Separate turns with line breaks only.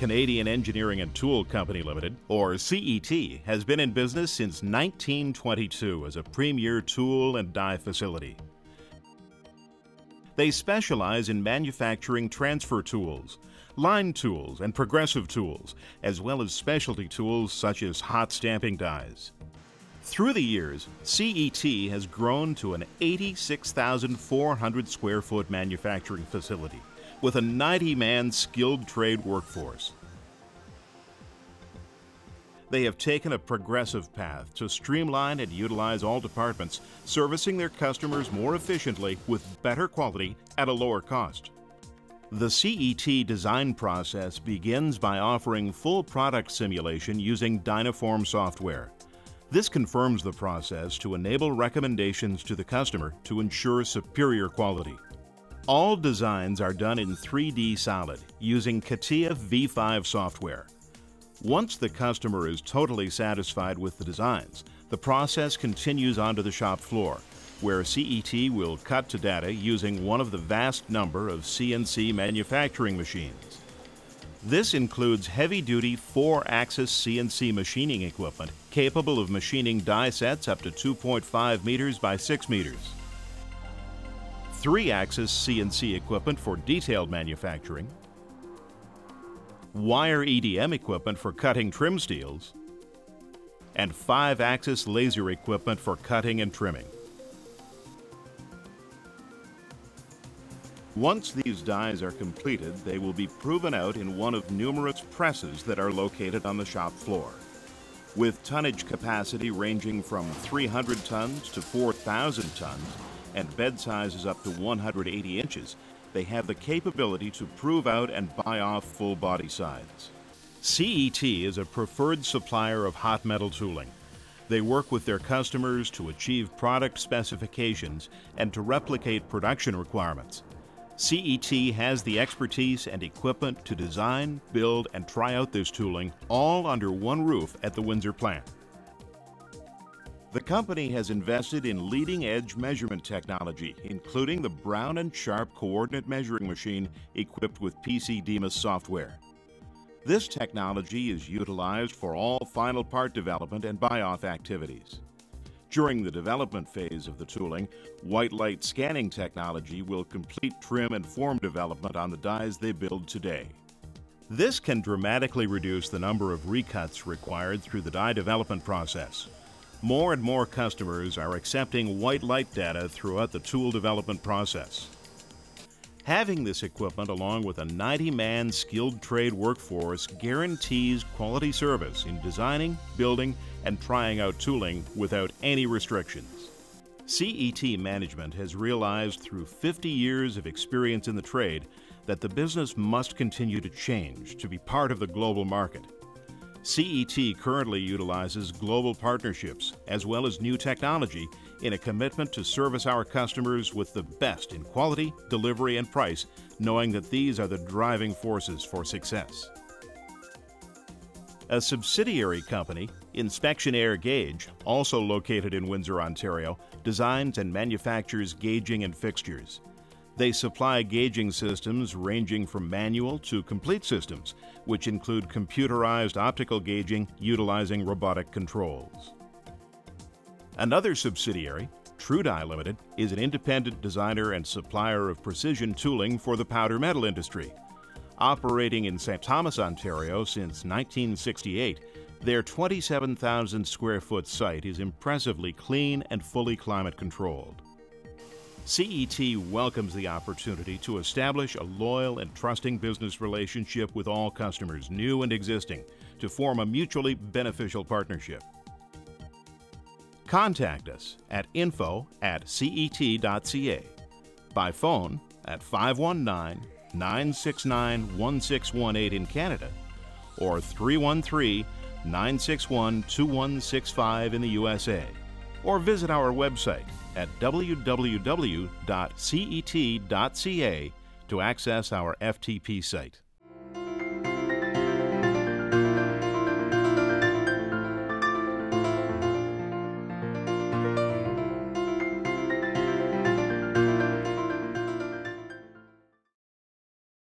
Canadian Engineering and Tool Company Limited, or CET, has been in business since 1922 as a premier tool and die facility. They specialize in manufacturing transfer tools, line tools, and progressive tools, as well as specialty tools such as hot stamping dies. Through the years, CET has grown to an 86,400 square foot manufacturing facility with a 90 man skilled trade workforce. They have taken a progressive path to streamline and utilize all departments, servicing their customers more efficiently with better quality at a lower cost. The CET design process begins by offering full product simulation using Dynaform software. This confirms the process to enable recommendations to the customer to ensure superior quality. All designs are done in 3D Solid using CATIA V5 software. Once the customer is totally satisfied with the designs, the process continues onto the shop floor, where CET will cut to data using one of the vast number of CNC manufacturing machines. This includes heavy duty four axis CNC machining equipment capable of machining die sets up to 2.5 meters by 6 meters. Three axis CNC equipment for detailed manufacturing. Wire EDM equipment for cutting trim steels. And five axis laser equipment for cutting and trimming. Once these dies are completed, they will be proven out in one of numerous presses that are located on the shop floor. With tonnage capacity ranging from 300 tons to 4,000 tons and bed sizes up to 180 inches, they have the capability to prove out and buy off full body sides. CET is a preferred supplier of hot metal tooling. They work with their customers to achieve product specifications and to replicate production requirements. CET has the expertise and equipment to design, build, and try out this tooling all under one roof at the Windsor plant. The company has invested in leading edge measurement technology, including the Brown and Sharpe coordinate measuring machine equipped with PC-DMIS software. This technology is utilized for all final part development and buy off activities. During the development phase of the tooling, white light scanning technology will complete trim and form development on the dies they build today. This can dramatically reduce the number of recuts required through the die development process. More and more customers are accepting white light data throughout the tool development process. Having this equipment along with a 90 man skilled trade workforce guarantees quality service in designing, building, and trying out tooling without any restrictions. CET management has realized through 50 years of experience in the trade that the business must continue to change to be part of the global market. CET currently utilizes global partnerships as well as new technology in a commitment to service our customers with the best in quality, delivery, and price, knowing that these are the driving forces for success. A subsidiary company, Inspection Air Gauge, also located in Windsor, Ontario, designs and manufactures gauging and fixtures. They supply gauging systems ranging from manual to complete systems, which include computerized optical gauging utilizing robotic controls. Another subsidiary, TrueDie Limited, is an independent designer and supplier of precision tooling for the powder metal industry. Operating in St. Thomas, Ontario since 1968, their 27,000 square foot site is impressively clean and fully climate controlled. CET welcomes the opportunity to establish a loyal and trusting business relationship with all customers, new and existing, to form a mutually beneficial partnership. Contact us at info at cet.ca, by phone at 519 969 1618 in Canada or 313 961 2165 in the USA, or visit our website at www.cet.ca to access our FTP site.